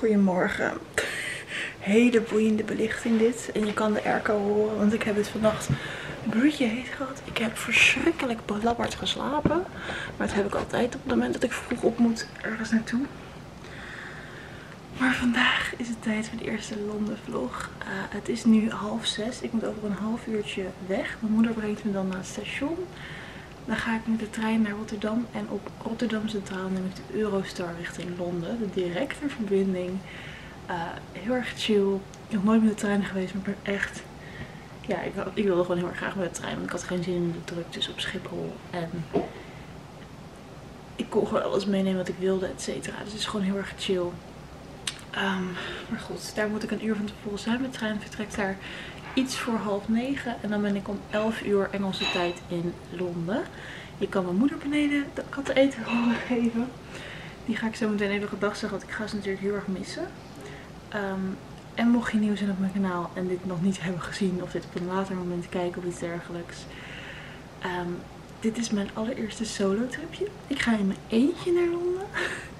Goedemorgen. Hele boeiende belichting dit. En je kan de airco horen, want ik heb het vannacht bloedje heet gehad. Ik heb verschrikkelijk belabberd geslapen. Maar dat heb ik altijd op het moment dat ik vroeg op moet ergens naartoe. Maar vandaag is het tijd voor de eerste Londen vlog. Uh, het is nu half zes. Ik moet over een half uurtje weg. Mijn moeder brengt me dan naar het station. Dan ga ik met de trein naar Rotterdam. En op Rotterdam Centraal neem ik de Eurostar richting Londen. De directe verbinding. Uh, heel erg chill. Nog nooit met de trein geweest, maar echt... Ja, ik, ik, wilde gewoon heel erg graag met de trein. Want ik had geen zin in de druktes op Schiphol. En ik kon gewoon alles meenemen wat ik wilde, et cetera. Dus het is gewoon heel erg chill. Um, maar goed, daar moet ik een uur van tevoren zijn. De trein vertrekt daar iets voor half negen. En dan ben ik om 11 uur Engelse tijd in Londen. Ik kan mijn moeder beneden de katten eten geven. Die ga ik zo meteen even gedag zeggen, want ik ga ze natuurlijk heel erg missen. Um, en mocht je nieuw zijn op mijn kanaal en dit nog niet hebben gezien of dit op een later moment kijken of iets dergelijks. Um, dit is mijn allereerste solo tripje. Ik ga in mijn eentje naar Londen.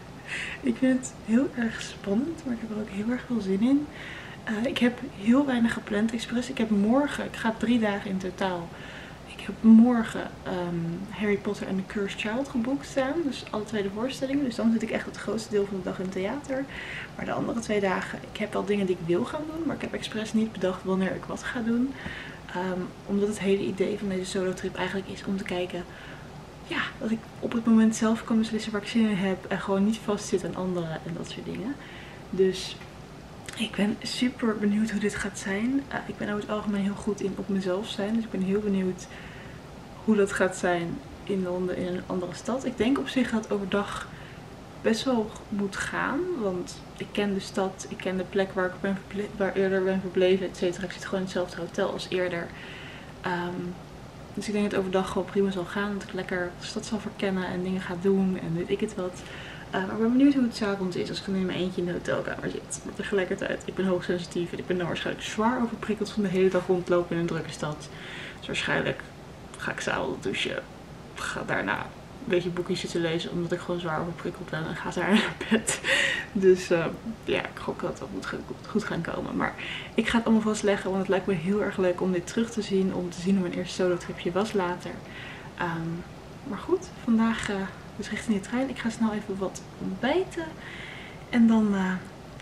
ik vind het heel erg spannend, maar ik heb er ook heel erg veel zin in. Uh, ik heb heel weinig gepland expres. Ik heb morgen, ik ga drie dagen in totaal. Ik heb morgen um, Harry Potter en The Cursed Child geboekt staan. Dus alle twee de voorstellingen. Dus dan zit ik echt het grootste deel van de dag in theater. Maar de andere twee dagen, ik heb wel dingen die ik wil gaan doen. Maar ik heb expres niet bedacht wanneer ik wat ga doen. Um, omdat het hele idee van deze solo trip eigenlijk is om te kijken ja, dat ik op het moment zelf kan beslissen waar ik zin in heb. En gewoon niet vastzit aan anderen en dat soort dingen. Dus ik ben super benieuwd hoe dit gaat zijn. Uh, ik ben over het algemeen heel goed in op mezelf zijn. Dus ik ben heel benieuwd hoe dat gaat zijn in Londen in een andere stad. Ik denk op zich dat overdag best wel moet gaan. Want ik ken de stad, ik ken de plek waar ik ben waar eerder ben verbleven, et cetera. Ik zit gewoon in hetzelfde hotel als eerder. Um, dus ik denk dat overdag gewoon prima zal gaan. Dat ik lekker de stad zal verkennen en dingen ga doen en weet ik het wat. Uh, maar ik ben benieuwd hoe het s'avonds is als ik dan in mijn eentje in de hotelkamer zit. Maar tegelijkertijd, ik ben hoogsensitief en ik ben dan waarschijnlijk zwaar overprikkeld van de hele dag rondlopen in een drukke stad. Dus waarschijnlijk ga ik s'avonds douchen. Ga daarna een beetje boekjes zitten lezen omdat ik gewoon zwaar overprikkeld ben en ga daar naar bed. Dus uh, ja, ik hoop dat het moet goed gaan komen. Maar ik ga het allemaal vastleggen, want het lijkt me heel erg leuk om dit terug te zien. Om te zien hoe mijn eerste solo tripje was later. Um, maar goed, vandaag... Uh, dus richting de trein. Ik ga snel even wat ontbijten. En dan uh,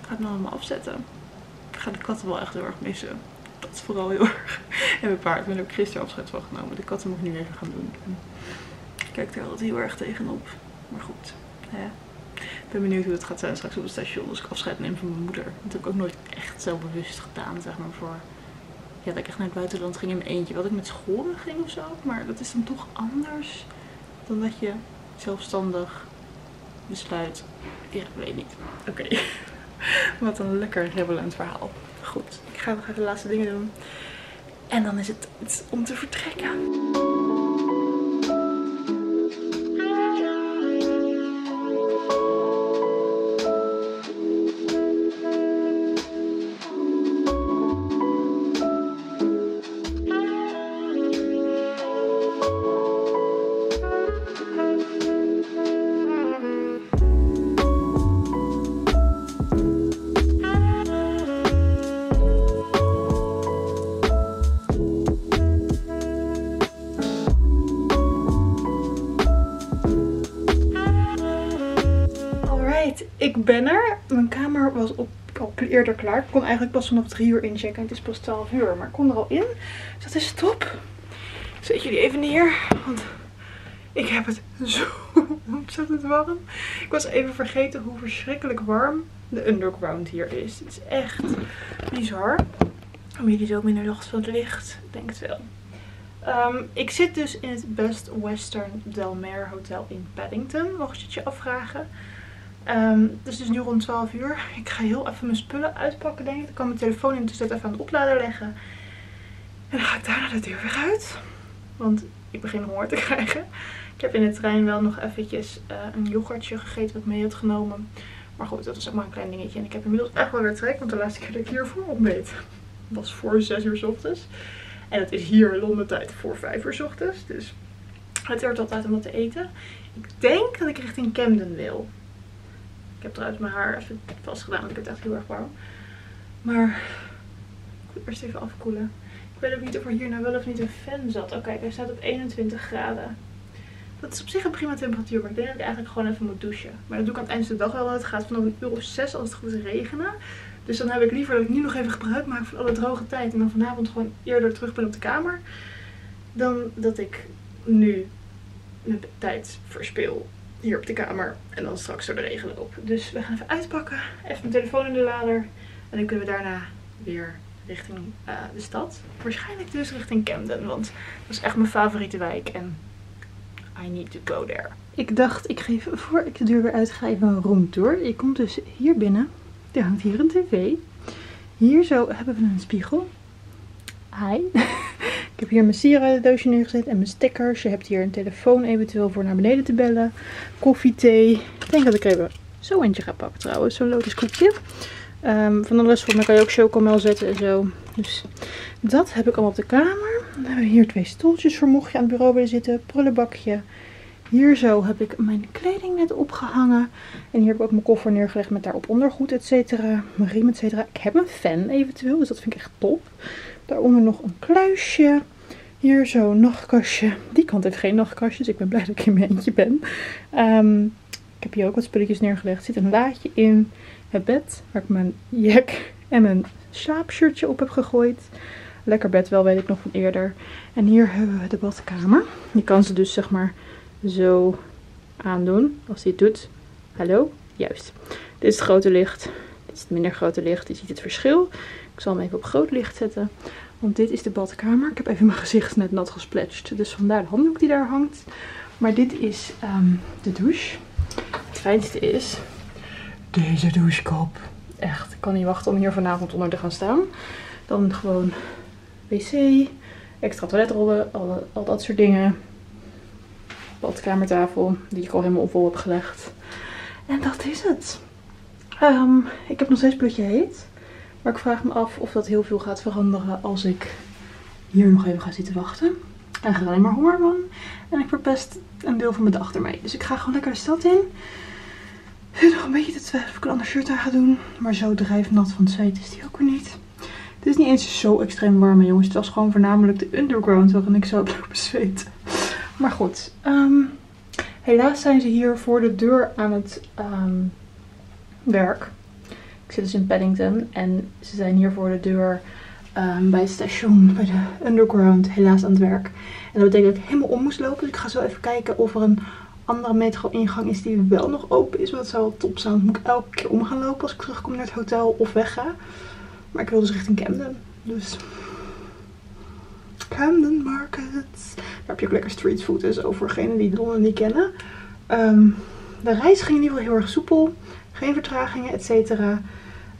ga ik nog allemaal afzetten. Ik ga de katten wel echt heel erg missen. Dat is vooral heel erg. En mijn paard. Ik ben ook gisteren afscheid van genomen. De katten moet ik nu even gaan doen. Ik kijk er altijd heel erg tegenop. Maar goed. Ja. Ik ben benieuwd hoe het gaat zijn straks op het station als ik afscheid neem van mijn moeder. Dat heb ik ook nooit echt zo bewust gedaan, zeg maar, voor... Ja, dat ik echt naar het buitenland ging in mijn eentje. Wat ik met school ging of zo. Maar dat is dan toch anders dan dat je zelfstandig besluit. Ja, weet niet. Oké. Wat een lekker ribbelend verhaal. Goed, ik ga nog even de laatste dingen doen. En dan is het om te vertrekken. Ben er. Mijn kamer was op, al eerder klaar. Ik kon eigenlijk pas vanaf 3 uur inchecken. Het is pas 12 uur. Maar ik kon er al in. Dus dat is top. Ik zet jullie even neer. Want ik heb het zo ontzettend warm. Ik was even vergeten hoe verschrikkelijk warm de underground hier is. Het is echt bizar. Hebben jullie zo minder last van het licht? Ik denk het wel. Um, ik zit dus in het Best Western Delmare Hotel in Paddington. Mocht je het je afvragen. Um, het is dus nu rond 12 uur. Ik ga heel even mijn spullen uitpakken denk ik. Ik kan mijn telefoon in tussen even aan de oplader leggen. En dan ga ik daarna de deur weer uit. Want ik begin honger te krijgen. Ik heb in de trein wel nog eventjes uh, een yoghurtje gegeten wat ik mee had genomen. Maar goed, dat is ook maar een klein dingetje. En ik heb inmiddels echt wel weer trek. Want de laatste keer dat ik hiervoor ontbeet was voor 6 uur s ochtends. En het is hier in Londen tijd voor 5 uur s ochtends. Dus het wordt altijd om wat te eten. Ik denk dat ik richting Camden wil. Ik heb trouwens mijn haar even vastgedaan, want ik het echt heel erg warm. Maar ik moet eerst even afkoelen. Ik weet ook niet of er hier nou wel of niet een fan zat. Oh kijk, hij staat op 21 graden. Dat is op zich een prima temperatuur, maar ik denk dat ik eigenlijk gewoon even moet douchen. Maar dat doe ik aan het eind van de dag wel, want het gaat vanaf een uur of 6 als het goed regenen. Dus dan heb ik liever dat ik nu nog even gebruik maak van alle droge tijd. En dan vanavond gewoon eerder terug ben op de kamer. Dan dat ik nu mijn tijd verspil hier op de kamer. En dan straks door de regen loop. Dus we gaan even uitpakken. Even mijn telefoon in de lader. En dan kunnen we daarna weer richting uh, de stad. Waarschijnlijk dus richting Camden. Want dat is echt mijn favoriete wijk. En I need to go there. Ik dacht, ik geef voor ik de deur weer uit, ga even een roomtour. Je komt dus hier binnen. Er hangt hier een tv. Hier zo hebben we een spiegel. Hi. ik heb hier mijn sieradendoosje neergezet en mijn stickers. Je hebt hier een telefoon eventueel voor naar beneden te bellen. Koffie, thee. Ik denk dat ik even zo eentje ga pakken trouwens. Zo'n lotus koekje. Um, van de rest mij kan je ook chocomel zetten en zo. Dus dat heb ik allemaal op de kamer. Dan hebben we hier twee stoeltjes voor mocht je aan het bureau willen zitten. Prullenbakje. Hier zo heb ik mijn kleding net opgehangen. En hier heb ik ook mijn koffer neergelegd met daarop ondergoed, et cetera. Mijn riem, et cetera. Ik heb een fan eventueel, dus dat vind ik echt top. Daaronder nog een kluisje. Hier zo een nachtkastje. Die kant heeft geen nachtkastje, dus ik ben blij dat ik in mijn eentje ben. Um, ik heb hier ook wat spulletjes neergelegd. Er zit een laadje in. Het bed, waar ik mijn jack en mijn slaapshirtje op heb gegooid. Lekker bed wel, weet ik nog van eerder. En hier hebben we de badkamer. Je kan ze dus zeg maar zo aandoen. Als hij het doet. Hallo? Juist. Dit is het grote licht. Dit is het minder grote licht. Je ziet het verschil. Ik zal hem even op groot licht zetten. Want dit is de badkamer. Ik heb even mijn gezicht net nat gesplatcht. Dus vandaar de handdoek die daar hangt. Maar dit is um, de douche. Het fijnste is deze douchekop. Echt, ik kan niet wachten om hier vanavond onder te gaan staan. Dan gewoon wc, extra toiletrollen, al, dat soort dingen badkamertafel. Die ik al helemaal op vol heb gelegd. En dat is het. Um, ik heb nog steeds bloedje heet. Maar ik vraag me af of dat heel veel gaat veranderen als ik hier nog even ga zitten wachten. En ga alleen maar honger van. En ik verpest een deel van mijn dag ermee. Dus ik ga gewoon lekker de stad in. Ik nog een beetje te twijfelen of ik een ander shirt aan ga doen. Maar zo drijfnat van het zweet is die ook weer niet. Het is niet eens zo extreem warm jongens. Het was gewoon voornamelijk de underground waarin ik zo heb lopen. Maar goed, um, helaas zijn ze hier voor de deur aan het um, werk. Ik zit dus in Paddington en ze zijn hier voor de deur um, bij het station, bij de underground, helaas aan het werk. En dat betekent dat ik helemaal om moest lopen. Dus ik ga zo even kijken of er een andere metro-ingang is die wel nog open is. Want dat zou wel top zijn. Dan moet ik elke keer om gaan lopen als ik terugkom naar het hotel of wegga. Maar ik wil dus richting Camden. Dus Camden Market. Daar heb je ook lekker streetfood. Dus over degenen die Londen niet kennen. Um, de reis ging in ieder geval heel erg soepel. Geen vertragingen, et cetera.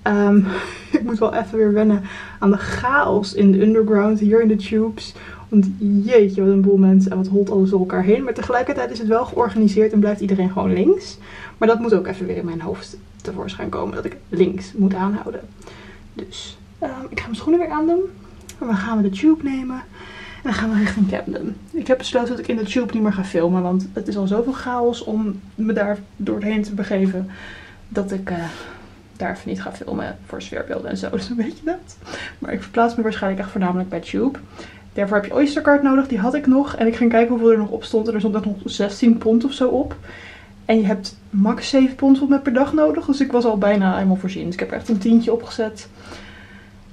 Um, ik moet wel even weer wennen aan de chaos in de underground, hier in de tubes. Want jeetje, wat een boel mensen en wat holt alles door elkaar heen. Maar tegelijkertijd is het wel georganiseerd en blijft iedereen gewoon links. Maar dat moet ook even weer in mijn hoofd tevoorschijn komen, dat ik links moet aanhouden. Dus um, ik ga mijn schoenen weer aandoen. En dan gaan we de tube nemen. En dan gaan we richting Camden. Ik heb besloten dat ik in de tube niet meer ga filmen. Want het is al zoveel chaos om me daar doorheen te begeven. Dat ik uh, daar niet ga filmen voor sfeerbeelden en zo. Dus een beetje dat. Maar ik verplaats me waarschijnlijk echt voornamelijk bij Tube. Daarvoor heb je Oystercard nodig. Die had ik nog. En ik ging kijken hoeveel er nog op stond. En er stond nog 16 pond of zo op. En je hebt max 7 pond met per dag nodig. Dus ik was al bijna helemaal voorzien. Dus ik heb er echt een tientje opgezet.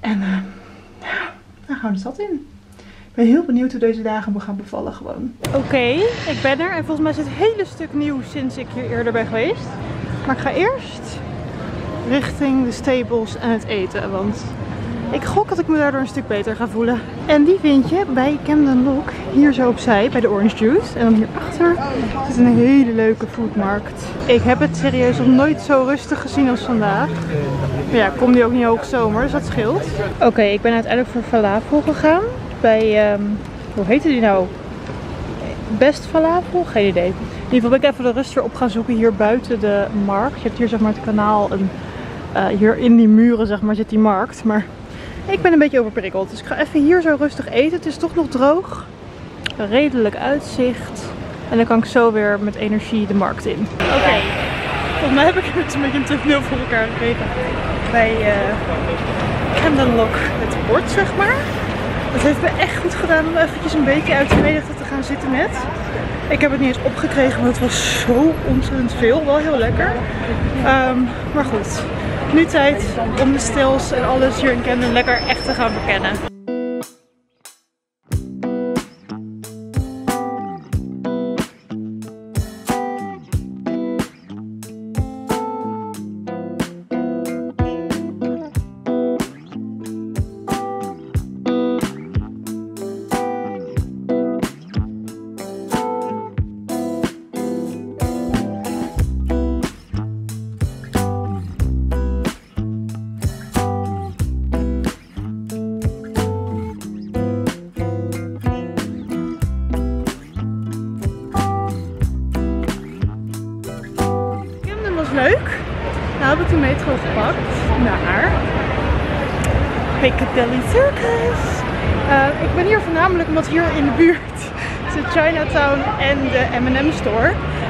En uh, ja, dan gaan we stad in. Ik ben heel benieuwd hoe deze dagen me gaan bevallen gewoon. Oké, ik ben er. En volgens mij is het hele stuk nieuw sinds ik hier eerder ben geweest. Maar ik ga eerst richting de stables en het eten. Want ik gok dat ik me daardoor een stuk beter ga voelen. En die vind je bij Camden Lock. Hier zo opzij bij de Orange Juice. En dan hierachter zit een hele leuke foodmarkt. Ik heb het serieus nog nooit zo rustig gezien als vandaag. Ja, ik kom nu ook niet hoog zomer, dus dat scheelt. Oké, ik ben uiteindelijk voor falafel gegaan. Bij, um, hoe heette die nou? Best falafel? Geen idee. In ieder geval ben ik even de rust op gaan zoeken hier buiten de markt. Je hebt hier zeg maar het kanaal en uh, hier in die muren zeg maar zit die markt. Maar ik ben een beetje overprikkeld. Dus ik ga even hier zo rustig eten. Het is toch nog droog. Redelijk uitzicht. En dan kan ik zo weer met energie de markt in. Oké. Volgens mij heb ik een beetje te veel voor elkaar gekregen bij uh, Lock het bord, zeg maar. Het heeft me echt goed gedaan om eventjes een beetje uit de te gaan zitten net. Ik heb het niet eens opgekregen, want het was zo ontzettend veel. Wel heel lekker. Um, maar goed, nu tijd om de stils en alles hier in Camden lekker echt te gaan bekennen.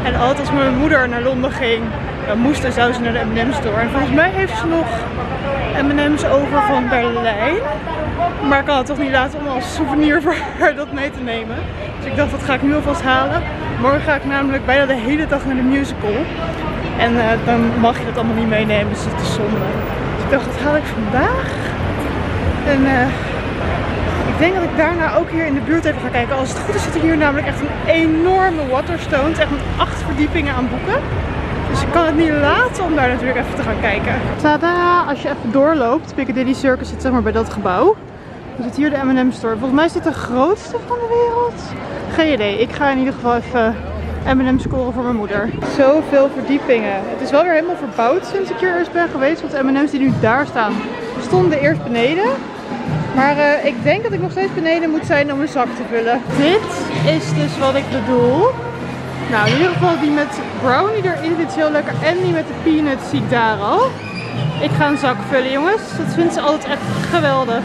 En altijd als mijn moeder naar Londen ging, dan moest en zou ze naar de M&M store. En volgens mij heeft ze nog M&M's over van Berlijn. Maar ik kan het toch niet laten om als souvenir voor haar dat mee te nemen. Dus ik dacht dat ga ik nu alvast halen. Morgen ga ik namelijk bijna de hele dag naar de musical. En uh, dan mag je dat allemaal niet meenemen, dus het is zonde. Dus ik dacht, dat haal ik vandaag. En uh, ik denk dat ik daarna ook hier in de buurt even ga kijken. Als het goed is zit er hier namelijk echt een enorme Waterstone. Echt met acht verdiepingen aan boeken. Dus ik kan het niet laten om daar natuurlijk even te gaan kijken. Tada! Als je even doorloopt, Piccadilly Circus zit zeg maar bij dat gebouw. Dan zit hier de M&M store. Volgens mij is dit de grootste van de wereld. Geen idee. Ik ga in ieder geval even M&M scoren voor mijn moeder. Zoveel verdiepingen. Het is wel weer helemaal verbouwd sinds ik hier eerst ben geweest. Want de M&M's die nu daar staan, stonden eerst beneden. Maar uh, ik denk dat ik nog steeds beneden moet zijn om een zak te vullen. Dit is dus wat ik bedoel. Nou, in ieder geval die met brownie erin. Is heel lekker. En die met de peanuts zie ik daar al. Ik ga een zak vullen, jongens. Dat vindt ze altijd echt geweldig.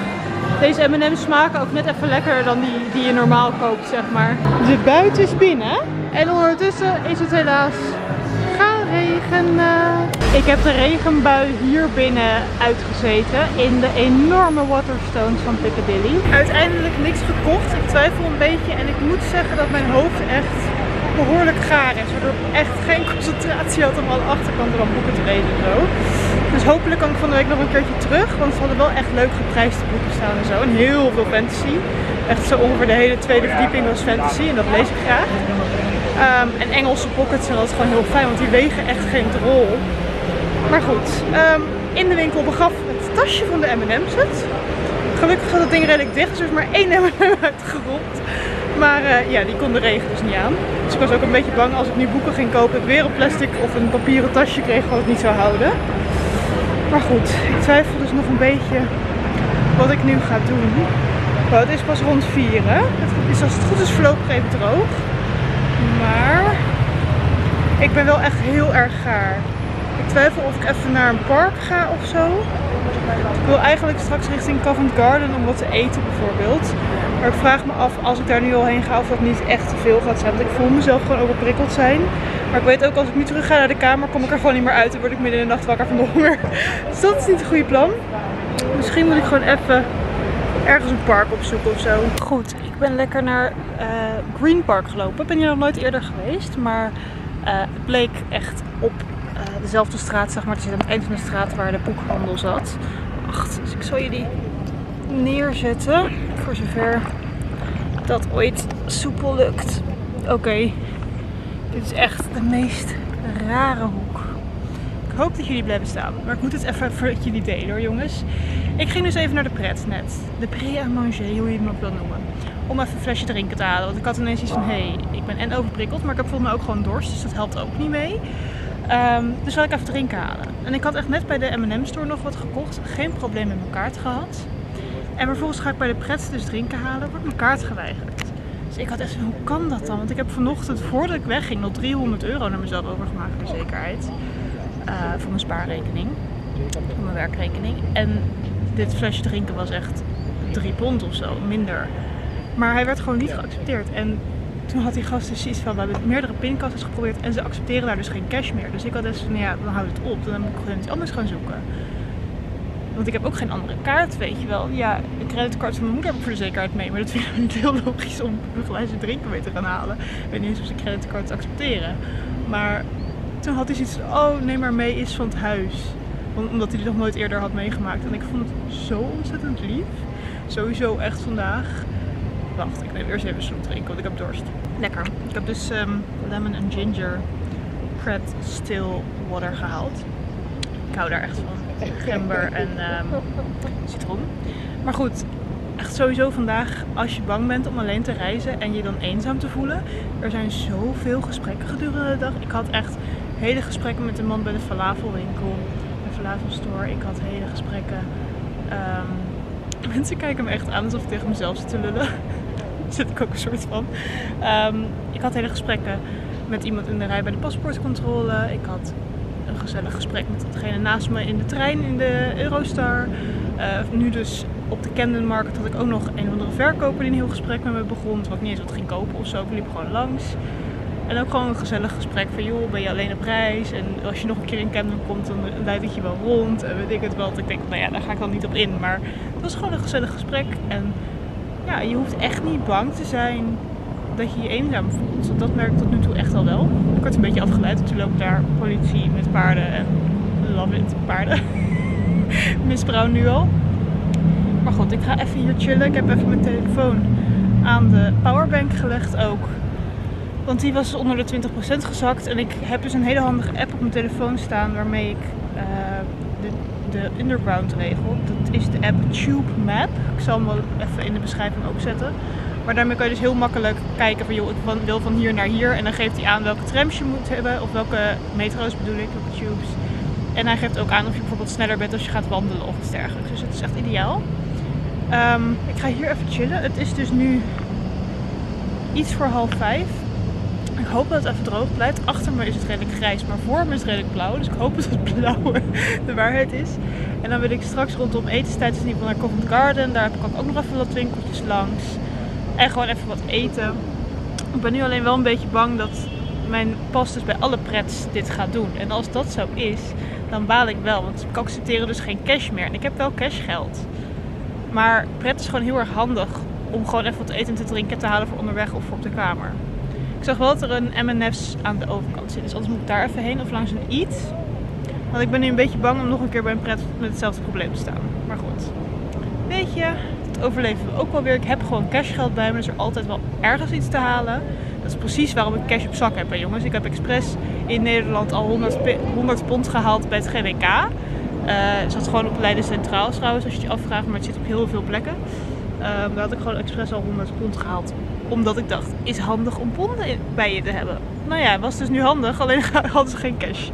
Deze M&M's smaken ook net even lekkerder dan die die je normaal koopt, zeg maar. De buiten is binnen. En ondertussen is het helaas regenen. Ik heb de regenbui hier binnen uitgezeten in de enorme waterstones van Piccadilly. Uiteindelijk niks gekocht. Ik twijfel een beetje en ik moet zeggen dat mijn hoofd echt behoorlijk gaar is. Waardoor ik echt geen concentratie had om alle achterkanten van boeken te lezen en zo. Dus hopelijk kan ik van de week nog een keertje terug. Want ze hadden wel echt leuk geprijsde boeken staan en zo. En heel veel fantasy. Echt zo ongeveer de hele tweede verdieping was fantasy. En dat lees ik graag. Um, en Engelse pockets zijn altijd gewoon heel fijn. Want die wegen echt geen drol. Maar goed. Um, in de winkel begaf het tasje van de M&M's het. Gelukkig zat het ding redelijk dicht. Dus er is maar één M&M uitgerold. Maar uh, ja, die kon de regen dus niet aan. Dus ik was ook een beetje bang als ik nu boeken ging kopen. Ik weer een plastic of een papieren tasje kreeg wat het niet zou houden. Maar goed, ik twijfel dus nog een beetje wat ik nu ga doen. Maar het is pas rond 4. Het is als het goed is voorlopig even droog. Maar ik ben wel echt heel erg gaar. Ik twijfel of ik even naar een park ga of zo. Ik wil eigenlijk straks richting Covent Garden om wat te eten bijvoorbeeld. Maar ik vraag me af als ik daar nu al heen ga of dat niet echt te veel gaat zijn. Want ik voel mezelf gewoon overprikkeld zijn. Maar ik weet ook als ik nu terug ga naar de kamer kom ik er gewoon niet meer uit. Dan word ik midden in de nacht wakker van de honger. Dus dat is niet een goede plan. Misschien moet ik gewoon even ergens een park opzoeken of zo. Goed, ik ben lekker naar uh, Green Park gelopen. Ben hier nog nooit eerder geweest. Maar uh, het bleek echt op uh, dezelfde straat, zeg maar. Het zit aan het eind van de straat waar de boekhandel zat. Wacht, dus ik zal jullie neerzetten. Voor zover dat ooit soepel lukt. Oké, dit is echt de meest rare hoek. Ik hoop dat jullie blijven staan. Maar ik moet het even voor jullie delen hoor jongens. Ik ging dus even naar de pret net. De pré-à-manger, hoe je hem ook wil noemen. Om even een flesje drinken te halen. Want ik had ineens iets van, hé, hey, ik ben en overprikkeld. Maar ik heb volgens mij ook gewoon dorst. Dus dat helpt ook niet mee. Um, dus zal ik even drinken halen. En ik had echt net bij de M&M store nog wat gekocht. Geen probleem met mijn kaart gehad. En vervolgens ga ik bij de pret dus drinken halen. Wordt mijn kaart geweigerd. Dus ik had echt van, hoe kan dat dan? Want ik heb vanochtend, voordat ik wegging, nog 300 euro naar mezelf overgemaakt voor zekerheid. Uh, voor mijn spaarrekening. Voor mijn werkrekening. En dit flesje drinken was echt 3 pond of zo, minder. Maar hij werd gewoon niet geaccepteerd. En toen had die gast dus iets van, we hebben meerdere pinkasses geprobeerd en ze accepteren daar dus geen cash meer. Dus ik had dus van, ja, dan houdt het op. Dan moet ik gewoon iets anders gaan zoeken. Want ik heb ook geen andere kaart, weet je wel. Ja, de creditcard van mijn moeder heb ik voor de zekerheid mee. Maar dat vind ik niet heel logisch om een glaasje drinken mee te gaan halen. Ik weet niet eens of ze creditcards accepteren. Maar toen had hij zoiets van, oh neem maar mee is van het huis. Omdat hij dit nog nooit eerder had meegemaakt. En ik vond het zo ontzettend lief. Sowieso echt vandaag. Wacht, ik neem eerst even een slok drinken, want ik heb dorst. Lekker. Ik heb dus ehm, lemon en ginger Pret still water gehaald. Ik hou daar echt van. Gember en ehm, citroen. Maar goed, echt sowieso vandaag, als je bang bent om alleen te reizen en je dan eenzaam te voelen. Er zijn zoveel gesprekken gedurende de dag. Ik had echt hele gesprekken met de man bij de falafelwinkel, Ik had hele gesprekken. Ehm, mensen kijken me echt aan alsof ik tegen mezelf zit te lullen. Zit ik ook een soort van. Ehm, ik had hele gesprekken met iemand in de rij bij de paspoortcontrole. Ik had een gezellig gesprek met degene naast me in de trein in de Eurostar. Uh, nu dus op de Camden Market had ik ook nog een of andere verkoper die een heel gesprek met me begon. Terwijl ik niet eens wat ging kopen of zo. Ik liep gewoon langs. En ook gewoon een gezellig gesprek van joh, ben je alleen op reis? En als je nog een keer in Camden komt, dan leidt het je wel rond. En weet ik het wel. Ik denk, nou ja, daar ga ik dan niet op in. Maar het was gewoon een gezellig gesprek. En ja, je hoeft echt niet bang te zijn dat je je eenzaam voelt. Dat merk ik tot nu toe echt al wel. Ik word een beetje afgeleid. Toen loopt daar politie met paarden en love it, paarden. Misbrouw nu al. Maar goed, ik ga even hier chillen. Ik heb even mijn telefoon aan de powerbank gelegd ook. Want die was onder de 20% gezakt. En ik heb dus een hele handige app op mijn telefoon staan waarmee ik uh, de, de underground regel. Dat is de app Tube Map. Ik zal hem wel even in de beschrijving ook zetten. Maar daarmee kan je dus heel makkelijk kijken van joh, ik wil van hier naar hier. En dan geeft hij aan welke trams je moet hebben. Of welke metro's bedoel ik, welke tubes. En hij geeft ook aan of je bijvoorbeeld sneller bent als je gaat wandelen of iets dergelijks. Dus het is echt ideaal. Um, ik ga hier even chillen. Het is dus nu iets voor half vijf. Ik hoop dat het even droog blijft. Achter me is het redelijk grijs, maar voor me is het redelijk blauw. Dus ik hoop dat het blauwe de waarheid is. En dan wil ik straks rondom etenstijd dus ieder geval naar Covent Garden. Daar heb ik ook nog even wat winkeltjes langs. En gewoon even wat eten. Ik ben nu alleen wel een beetje bang dat mijn pas dus bij alle prets dit gaat doen. En als dat zo is, dan baal ik wel. Want ik accepteren dus geen cash meer. En ik heb wel cashgeld. Maar pret is gewoon heel erg handig om gewoon even wat eten en te drinken te halen voor onderweg of voor op de kamer. Ik zag wel dat er een M&F's aan de overkant zit. Dus anders moet ik daar even heen of langs een iets. Want ik ben nu een beetje bang om nog een keer bij een pret met hetzelfde probleem te staan. Maar goed. Weet je, overleven we ook wel weer. Ik heb gewoon cashgeld bij me, dus er altijd wel ergens iets te halen. Dat is precies waarom ik cash op zak heb, hè, jongens. Ik heb expres in Nederland al 100, 100 pond gehaald bij het GWK. Uh, het zat gewoon op Leiden Centraal trouwens, als je het afvraagt, maar het zit op heel veel plekken. Uh, daar had ik gewoon expres al 100 pond gehaald. Omdat ik dacht, is handig om ponden bij je te hebben. Nou ja, was dus nu handig, alleen hadden ze geen cash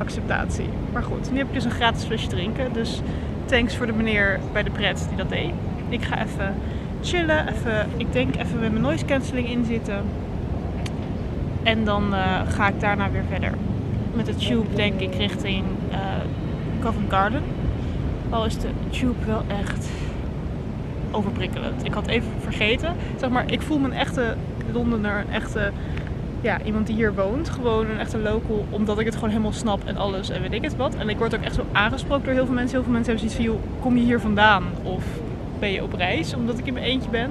acceptatie. Maar goed, nu heb ik dus een gratis flesje drinken. Dus thanks voor de meneer bij de pret die dat deed. Ik ga even chillen. Even, ik denk even met mijn noise cancelling inzitten. En dan uh, ga ik daarna weer verder. Met de tube denk ik richting uh, Covent Garden. Al is de tube wel echt overprikkelend. Ik had even vergeten. Zeg maar, ik voel me een echte Londener, een echte ja, iemand die hier woont. Gewoon een echte local, omdat ik het gewoon helemaal snap en alles en weet ik het wat. En ik word ook echt zo aangesproken door heel veel mensen. Heel veel mensen hebben zoiets van, kom je hier vandaan? Of ben je op reis, omdat ik in mijn eentje ben.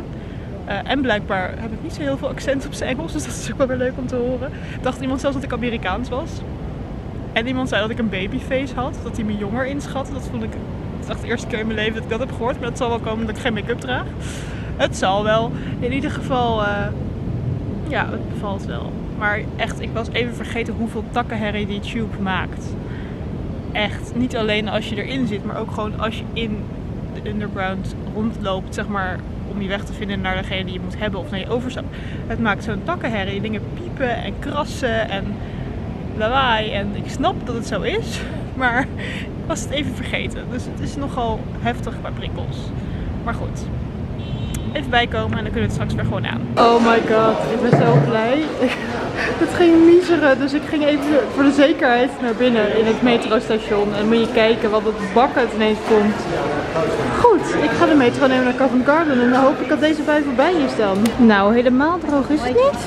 Uh, en blijkbaar heb ik niet zo heel veel accent op zijn Engels, dus dat is ook wel weer leuk om te horen. Dacht iemand zelfs dat ik Amerikaans was. En iemand zei dat ik een babyface had, dat hij me jonger inschatte. Dat vond ik, is de eerste keer in mijn leven dat ik dat heb gehoord. Maar dat zal wel komen dat ik geen make-up draag. Het zal wel. In ieder geval, uh, ja, het bevalt wel. Maar echt, ik was even vergeten hoeveel takkenherrie die tube maakt. Echt, niet alleen als je erin zit, maar ook gewoon als je in de underground rondloopt, zeg maar, om je weg te vinden naar degene die je moet hebben of naar je overstap. Het maakt zo'n takkenherrie. Dingen piepen en krassen en lawaai. En ik snap dat het zo is, maar was het even vergeten. Dus het is nogal heftig qua prikkels. Maar goed, even bijkomen en dan kunnen we het straks weer gewoon aan. Oh my god, ik ben zo blij. Het ging miseren, dus ik ging even voor de zekerheid naar binnen in het metrostation. En moet je kijken wat het bakken het ineens komt. Goed, ik ga de metro nemen naar Covent Garden en dan hoop ik dat deze bij voorbij is dan. Nou, helemaal droog is het niet.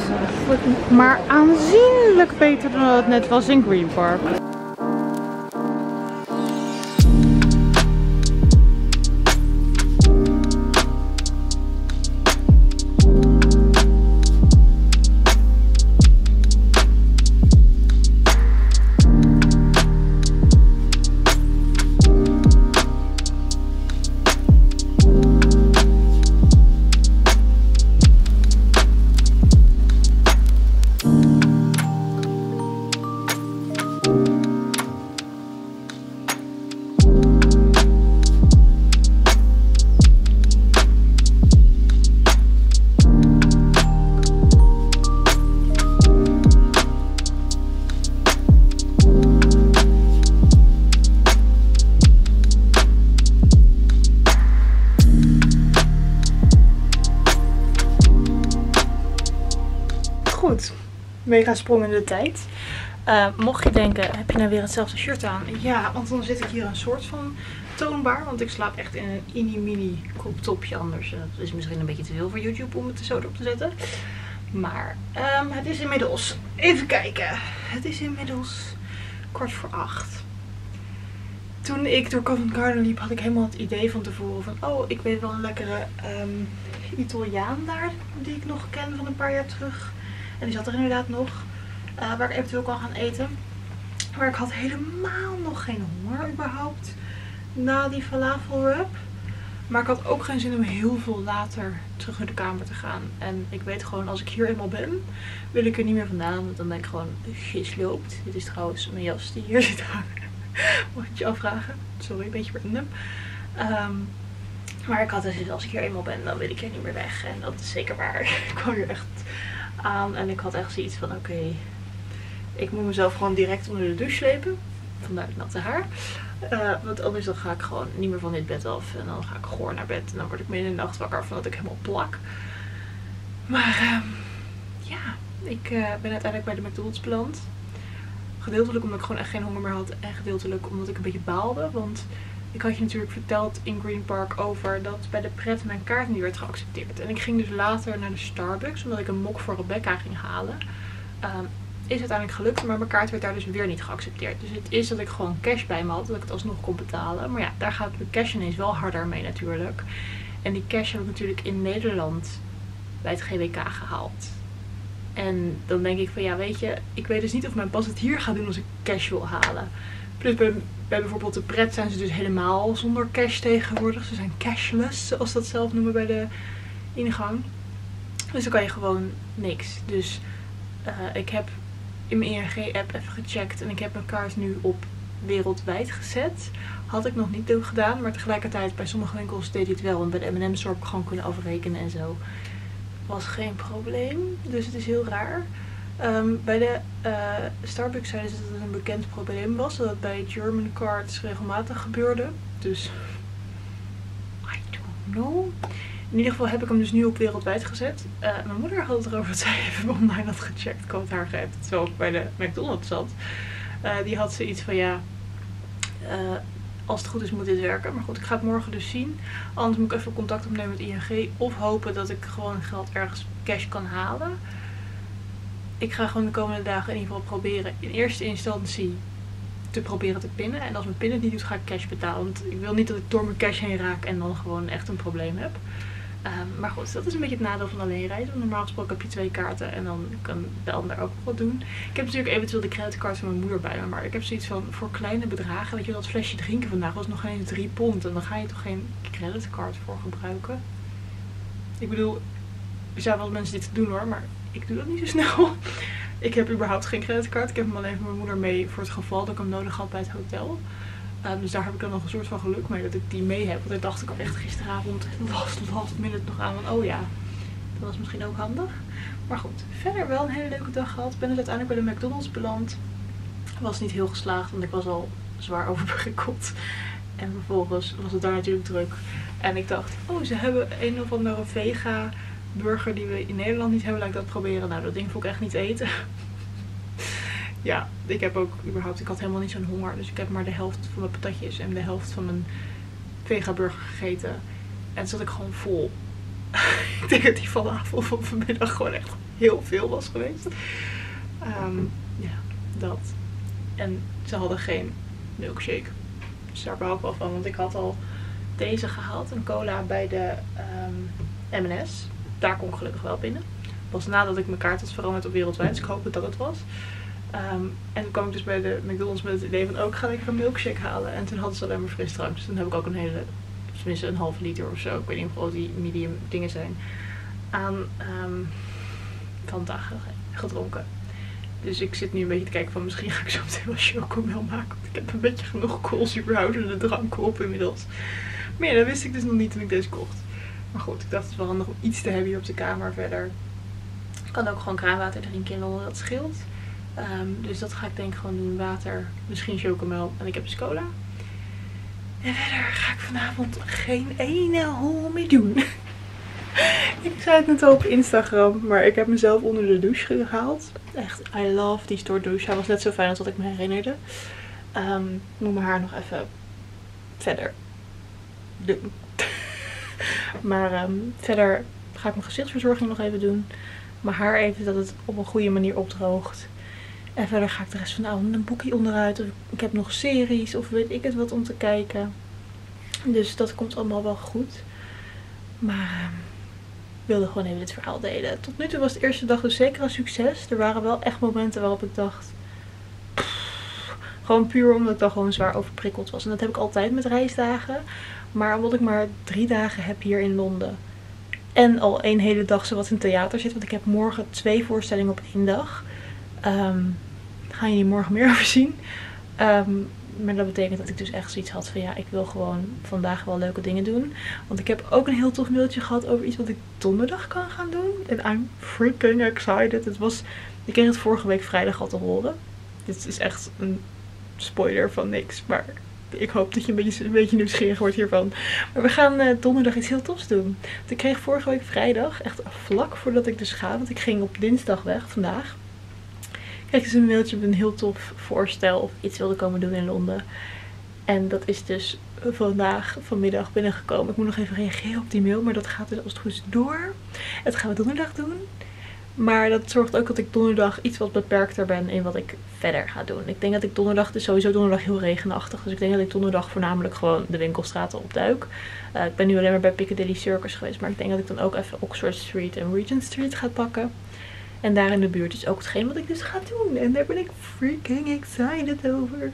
Maar aanzienlijk beter dan het net was in Green Park. Mega sprong in de tijd. Uh, mocht je denken, heb je nou weer hetzelfde shirt aan? Ja, want dan zit ik hier een soort van toonbaar. Want ik slaap echt in een mini-mini crop topje anders. Dat is misschien een beetje te veel voor YouTube om het er zo op te zetten. Maar um, het is inmiddels, even kijken. Het is inmiddels kwart voor acht. Toen ik door Covent Garden liep had ik helemaal het idee van tevoren van... Oh, ik weet wel een lekkere um, Italiaan daar die ik nog ken van een paar jaar terug. En die zat er inderdaad nog. Uh, waar ik eventueel kan gaan eten. Maar ik had helemaal nog geen honger überhaupt. Na die falafel wrap. Maar ik had ook geen zin om heel veel later terug naar de kamer te gaan. En ik weet gewoon, als ik hier eenmaal ben, wil ik er niet meer vandaan. Want dan ben ik gewoon loopt. Dit is trouwens mijn jas die hier zit hangen. Mag je afvragen? Sorry, een beetje random. Um, maar ik had dus, als ik hier eenmaal ben, dan wil ik er niet meer weg. En dat is zeker waar. Ik kwam hier echt aan en ik had echt zoiets van oké, ik moet mezelf gewoon direct onder de douche slepen. Vandaar het natte haar. Uh, want anders dan ga ik gewoon niet meer van dit bed af. En dan ga ik goor naar bed. En dan word ik midden in de nacht wakker van dat ik helemaal plak. Maar uh, ja, ik uh, ben uiteindelijk bij de McDonald's beland. Gedeeltelijk omdat ik gewoon echt geen honger meer had. En gedeeltelijk omdat ik een beetje baalde. Want ik had je natuurlijk verteld in Green Park over dat bij de pret mijn kaart niet werd geaccepteerd. En ik ging dus later naar de Starbucks omdat ik een mok voor Rebecca ging halen. Um, is uiteindelijk gelukt, maar mijn kaart werd daar dus weer niet geaccepteerd. Dus het is dat ik gewoon cash bij me had, dat ik het alsnog kon betalen. Maar ja, daar gaat de cash ineens wel harder mee natuurlijk. En die cash heb ik natuurlijk in Nederland bij het GWK gehaald. En dan denk ik van ja, weet je, ik weet dus niet of mijn pas het hier gaat doen als ik cash wil halen. Plus bij, bij bijvoorbeeld de pret zijn ze dus helemaal zonder cash tegenwoordig. Ze zijn cashless, zoals dat zelf noemen bij de ingang. Dus dan kan je gewoon niks. Dus uh, ik heb in mijn ING-app even gecheckt en ik heb mijn kaart nu op wereldwijd gezet. Had ik nog niet gedaan, maar tegelijkertijd bij sommige winkels deed hij het wel. En bij de store heb ik gewoon kunnen afrekenen en zo. Was geen probleem, dus het is heel raar. Um, bij de uh, Starbucks zeiden ze dat het een bekend probleem was. Dat het bij German cards regelmatig gebeurde. Dus, I don't know. In ieder geval heb ik hem dus nu op wereldwijd gezet. Uh, mijn moeder had het erover dat zij even online had gecheckt. Ik haar geappt terwijl ik bij de McDonald's zat. Uh, die had ze iets van ja, als het goed is moet dit werken. Maar goed, ik ga het morgen dus zien. Anders moet ik even contact opnemen met ING. Of hopen dat ik gewoon geld ergens cash kan halen ik ga gewoon de komende dagen in ieder geval proberen in eerste instantie te proberen te pinnen. En als mijn pinnen het niet doet, ga ik cash betalen. Want ik wil niet dat ik door mijn cash heen raak en dan gewoon echt een probleem heb. Um, maar goed, dat is een beetje het nadeel van alleen reizen. Normaal gesproken heb je twee kaarten en dan kan de ander ook wat doen. Ik heb natuurlijk eventueel de creditcard van mijn moeder bij me. Maar ik heb zoiets van, voor kleine bedragen, weet je dat flesje drinken vandaag was nog geen 3 pond. En dan ga je toch geen creditcard voor gebruiken. Ik bedoel, er zijn wel mensen dit doen hoor, maar ik doe dat niet zo snel. ik heb überhaupt geen creditcard. Ik heb hem alleen van mijn moeder mee voor het geval dat ik hem nodig had bij het hotel. Um, dus daar heb ik dan nog een soort van geluk mee dat ik die mee heb. Want daar dacht ik al echt gisteravond last last minute nog aan. Van oh ja, dat was misschien ook handig. Maar goed, verder wel een hele leuke dag gehad. Ben dus uiteindelijk bij de McDonald's beland. Was niet heel geslaagd, want ik was al zwaar overprikkeld. En vervolgens was het daar natuurlijk druk. En ik dacht, oh, ze hebben een of andere vega burger die we in Nederland niet hebben. Laat ik dat proberen. Nou, dat ding vond ik echt niet eten. ja, ik heb ook überhaupt, ik had helemaal niet zo'n honger. Dus ik heb maar de helft van mijn patatjes en de helft van mijn vega burger gegeten. En zat ik gewoon vol. ik denk dat die vanavond van vanmiddag gewoon echt heel veel was geweest. Ehm, ja, dat. En ze hadden geen milkshake. Dus daar behoud ik wel van. Want ik had al deze gehaald. Een cola bij de um, M&S. Daar kon ik gelukkig wel binnen. Pas nadat ik mijn kaart had veranderd op wereldwijd. Dus ik hoop dat dat het was. Ehm, en toen kwam ik dus bij de McDonald's met het idee van... ook oh, ga ik een milkshake halen. En toen hadden ze alleen maar frisdrank. Dus toen heb ik ook een hele... Tenminste een halve liter of zo. Ik weet niet of die medium dingen zijn. Aan um, Fanta gedronken. Dus ik zit nu een beetje te kijken van misschien ga ik zo meteen wel chocomel maken. Want ik heb een beetje genoeg kools überhaupt de drank op inmiddels. Maar ja, dat wist ik dus nog niet toen ik deze kocht. Maar goed, ik dacht het is wel handig om iets te hebben hier op de kamer verder. Ik kan ook gewoon kraanwater erin killen, dat scheelt. Ehm, dus dat ga ik denk ik gewoon doen. Water, misschien chocomel en ik heb dus cola. En verder ga ik vanavond geen ene hol meer doen. ik zei het net al op Instagram, maar ik heb mezelf onder de douche gehaald. Echt, I love die store douche. Hij was net zo fijn als wat ik me herinnerde. Um, ik moet mijn haar nog even verder doen. maar ehm, verder ga ik mijn gezichtsverzorging nog even doen. Mijn haar even dat het op een goede manier opdroogt. En verder ga ik de rest van de avond een boekje onderuit. Of ik heb nog series of weet ik het wat om te kijken. Dus dat komt allemaal wel goed. Maar ehm, ik wilde gewoon even dit verhaal delen. Tot nu toe was de eerste dag dus zeker een succes. Er waren wel echt momenten waarop ik dacht... gewoon puur omdat ik dan gewoon zwaar overprikkeld was. En dat heb ik altijd met reisdagen. Maar omdat ik maar drie dagen heb hier in Londen. En al één hele dag zo wat in theater zit. Want ik heb morgen twee voorstellingen op één dag. Um, ga je hier morgen meer over zien. Um, maar dat betekent dat ik dus echt zoiets had van ja, ik wil gewoon vandaag wel leuke dingen doen. Want ik heb ook een heel tof mailtje gehad over iets wat ik donderdag kan gaan doen. En I'm freaking excited. Het was, ik kreeg het vorige week vrijdag al te horen. Dit is echt een spoiler van niks. Maar ik hoop dat je een beetje, een beetje nieuwsgierig wordt hiervan. Maar we gaan uh, donderdag iets heel tofs doen. Want ik kreeg vorige week vrijdag, echt vlak voordat ik dus ga. Want ik ging op dinsdag weg, vandaag kreeg dus een mailtje met een heel tof voorstel of iets wilde komen doen in Londen. En dat is dus vandaag, vanmiddag binnengekomen. Ik moet nog even reageren op die mail, maar dat gaat dus als het goed is door. Het gaan we donderdag doen. Maar dat zorgt ook dat ik donderdag iets wat beperkter ben in wat ik verder ga doen. Ik denk dat ik donderdag, dus sowieso donderdag heel regenachtig. Dus ik denk dat ik donderdag voornamelijk gewoon de winkelstraten opduik. Uh, ik ben nu alleen maar bij Piccadilly Circus geweest. Maar ik denk dat ik dan ook even Oxford Street en Regent Street ga pakken. En daar in de buurt is ook hetgeen wat ik dus ga doen. En daar ben ik freaking excited over.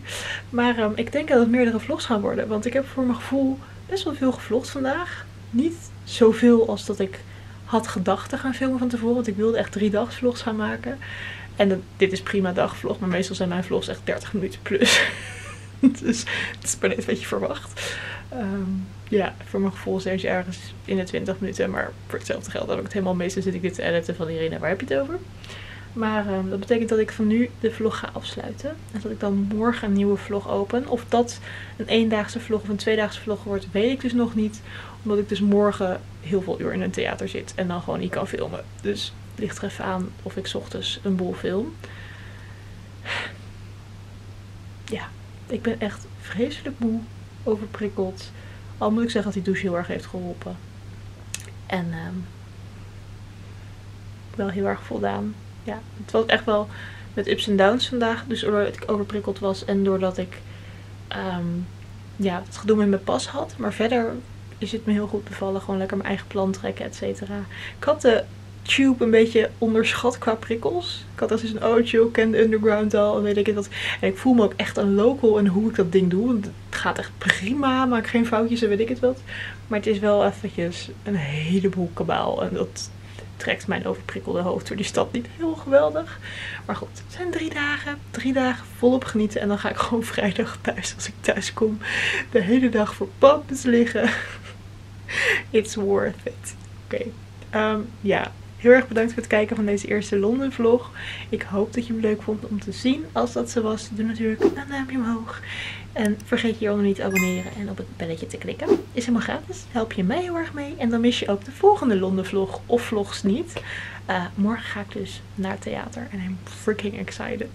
Maar um, ik denk dat het meerdere vlogs gaan worden. Want ik heb voor mijn gevoel best wel veel gevlogd vandaag. Niet zoveel als dat ik had gedacht te gaan filmen van tevoren. Want ik wilde echt drie vlogs gaan maken. En dit is prima dagvlog. Maar meestal zijn mijn vlogs echt 30 minuten plus. dus het is maar net wat je verwacht. Um, ja, voor mijn gevoel zijn ze ergens in de 20 minuten. Maar voor hetzelfde geld heb ik het helemaal meestal zit ik dit te editen van Irina. Waar heb je het over? Maar um, dat betekent dat ik van nu de vlog ga afsluiten. En dat ik dan morgen een nieuwe vlog open. Of dat een eendaagse vlog of een tweedaagse vlog wordt, weet ik dus nog niet. Omdat ik dus morgen heel veel uur in een theater zit. En dan gewoon niet kan filmen. Dus het ligt er even aan of ik ochtends een boel film. Ja, ik ben echt vreselijk moe, overprikkeld. Al moet ik zeggen dat die douche heel erg heeft geholpen. En um, wel heel erg voldaan. Ja, het was echt wel met ups en downs vandaag. Dus doordat ik overprikkeld was en doordat ik um, ja, het gedoe met mijn pas had. Maar verder is het me heel goed bevallen. Gewoon lekker mijn eigen plan trekken, et cetera. Ik had de tube een beetje onderschat qua prikkels. Ik had als dus een oh chill, ken de underground al en weet ik het wat. En ik voel me ook echt een local en hoe ik dat ding doe. Want het gaat echt prima, maak geen foutjes en weet ik het wat. Maar het is wel eventjes een heleboel kabaal. En dat trekt mijn overprikkelde hoofd door die stad niet heel geweldig. Maar goed, het zijn drie dagen. Drie dagen volop genieten. En dan ga ik gewoon vrijdag thuis, als ik thuis kom, de hele dag voor pampus liggen. It's worth it. Oké. Ehm, ja, Heel erg bedankt voor het kijken van deze eerste Londen vlog. Ik hoop dat je hem leuk vond om te zien. Als dat zo was, doe natuurlijk een duimpje omhoog. En vergeet hieronder niet te abonneren en op het belletje te klikken. Is helemaal gratis. Help je mij heel erg mee. En dan mis je ook de volgende Londen vlog of vlogs niet. Uh, morgen ga ik dus naar het theater en I'm freaking excited.